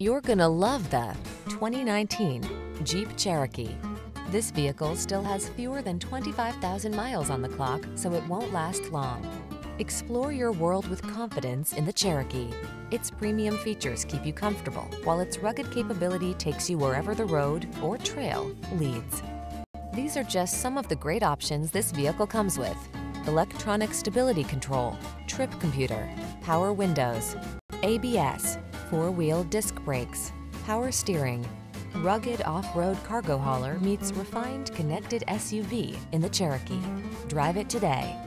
You're gonna love the 2019 Jeep Cherokee. This vehicle still has fewer than 25,000 miles on the clock, so it won't last long. Explore your world with confidence in the Cherokee. Its premium features keep you comfortable, while its rugged capability takes you wherever the road or trail leads. These are just some of the great options this vehicle comes with. Electronic stability control, trip computer, power windows, ABS, four-wheel disc brakes, power steering. Rugged off-road cargo hauler meets refined connected SUV in the Cherokee. Drive it today.